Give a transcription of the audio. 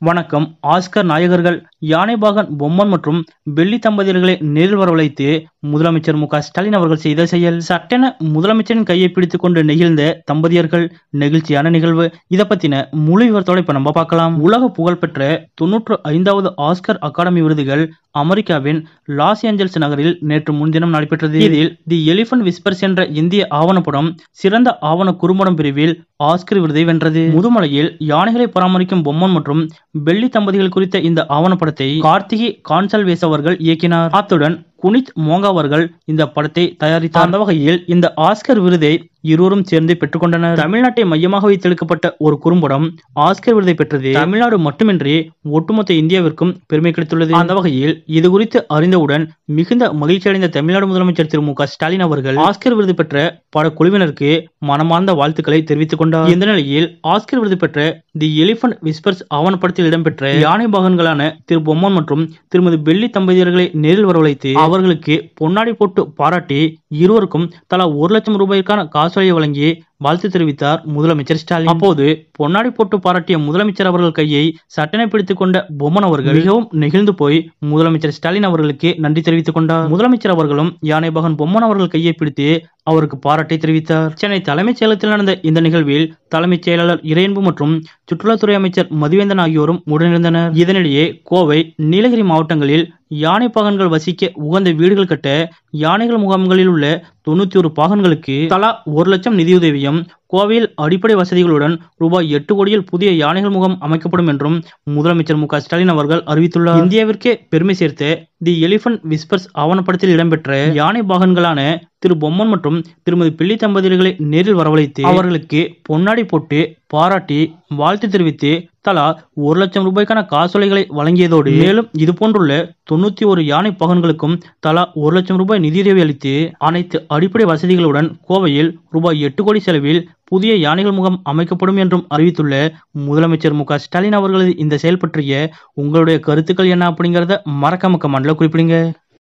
வணக்கம். ஆஸ்கர் நாயகர்கள் யானைபாகன் பொம்மன் மற்றும் வெள்ளி தம்பதியர்களை நேரில் வரவழைத்து முதலமைச்சர் மு ஸ்டாலின் அவர்கள் செய்த செயல். சட்டென முதலமைச்சரின் கையை பிடித்துக் கொண்டு நெகிழ்ந்த தம்பதியர்கள் நெகிழ்ச்சியான நிகழ்வு. இதை பத்தின முழு விவரத்தோட இப்ப நம்ம பார்க்கலாம். உலக புகழ்பெற்ற தொன்னூற்று ஐந்தாவது ஆஸ்கர் அகாடமி விருதுகள் அமெரிக்காவின் லாஸ் ஏஞ்சல்ஸ் நகரில் நேற்று முன்தினம் நடைபெற்றது. இதில் தி எலிபன் விஸ்பர்ஸ் என்ற இந்திய ஆவணப்படம் சிறந்த ஆவண குறும்படம் பிரிவில் ஆஸ்கர் விருதை வென்றது. முதுமலையில் யானைகளை பராமரிக்கும் பொம்மன் மற்றும் வெள்ளி தம்பதிகள் குறித்த இந்த ஆவணப்படத்தை கார்த்திகி கான்சல்வேஸ் அவர்கள் இயக்கினார். அத்துடன் குனித் மோங்கா அவர்கள் இந்த படத்தை தயாரித்தார். அந்த வகையில் இந்த ஆஸ்கர் விருதை இருவரும் சேர்ந்து பெற்றுக்கொண்டனர். தமிழ்நாட்டை மையமாக வைத்தெடுக்கப்பட்ட ஒரு குறும்படம் ஆஸ்கர் விருதை பெற்றது. தமிழ்நாடு மட்டுமின்றி ஒட்டுமொத்த இந்தியாவிற்கும் பெருமை கிடைத்துள்ளது. அந்த வகையில் இது குறித்து அறிந்தவுடன் மிகுந்த மகிழ்ச்சி அடைந்த தமிழ்நாடு முதலமைச்சர் திரு மு க ஸ்டாலின் அவர்கள் ஆஸ்கர் விருது பெற்ற படக்குழுவினருக்கு மனமார்ந்த வாழ்த்துக்களை தெரிவித்துக் கொண்டார். இந்த நிலையில் ஆஸ்கர் விருது பெற்ற தி எலிபென்ட் விஸ்பர்ஸ் ஆவணப்படத்தில் இடம்பெற்ற யானை பாகன்களான திரு பொம்மன் மற்றும் திருமதி பெல்லி தம்பதியர்களை நேரில் வரவழைத்து அவர்களுக்கு பொன்னாடி போட்டு பாராட்டி இருவருக்கும் தலா ஒரு லட்சம் ரூபாய்க்கான காசு 需要令以 வாழ்த்து தெரிவித்தார் முதலமைச்சர் ஸ்டாலின். அப்போது பொன்னாடி போட்டு பாராட்டிய முதலமைச்சர் அவர்கள் கையை சட்டனை பிடித்துக் கொண்ட பொம்மன் அவர்கள் மிகவும் நெகிழ்ந்து போய் முதலமைச்சர் ஸ்டாலின் அவர்களுக்கு நன்றி தெரிவித்துக் கொண்டார். முதலமைச்சர் அவர்களும் யானை பகன் பொம்மன் அவர்கள் கையை பிடித்து அவருக்கு பாராட்டை தெரிவித்தார். சென்னை தலைமைச் செயலகத்தில் நடந்த இந்த நிகழ்வில் தலைமைச் செயலாளர் இறையன்பு மற்றும் சுற்றுலாத்துறை அமைச்சர் மதுவேந்தன் ஆகியோரும் உடனிருந்தனர். இதனிடையே கோவை நீலகிரி மாவட்டங்களில் யானை பாகன்கள் வசிக்க உகந்த வீடுகள் கட்ட யானைகள் முகாம்களில் உள்ள தொண்ணூத்தி ஒரு பாகன்களுக்கு தலா ஒரு லட்சம் நிதியுதவியும் கோவையில் அடிப்படை வசதிகளுடன் ரூபாய் எட்டு கோடியில் புதிய யானைகள் முகம் அமைக்கப்படும் என்றும் முதலமைச்சர் மு ஸ்டாலின் அவர்கள் அறிவித்துள்ளார். இந்தியாவிற்கே பெருமை சேர்த்து தி எலிபென்ட் விஸ்பர்ஸ் ஆவணப்படத்தில் இடம்பெற்ற யானை பாகன்களான திரு பொம்மன் மற்றும் திருமதி பிள்ளை தம்பதியர்களை நேரில் வரவழைத்து அவர்களுக்கு பொன்னாடி போட்டு பாராட்டி வாழ்த்து தெரிவித்து தலா ஒரு லட்சம் ரூபாய்க்கான காசோலைகளை வழங்கியதோடு மேலும் இது போன்றுள்ள தொண்ணூத்தி ஒரு யானை பகன்களுக்கும் தலா ஒரு லட்சம் ரூபாய் நிதியுதவி அளித்து அனைத்து அடிப்படை வசதிகளுடன் கோவையில் ரூபாய் எட்டு கோடி செலவில் புதிய யானைகள் முகாம் அமைக்கப்படும் என்றும் அறிவித்துள்ள முதலமைச்சர் மு ஸ்டாலின் அவர்களது இந்த செயல் பற்றிய உங்களுடைய கருத்துக்கள் என்ன அப்படிங்கறத மறக்காம கமெண்ட்ல குறிப்பிடுங்க.